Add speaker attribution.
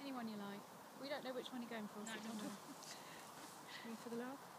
Speaker 1: Anyone you like. We don't know which one you're going for.
Speaker 2: No,
Speaker 1: so
Speaker 2: no.
Speaker 1: for the love?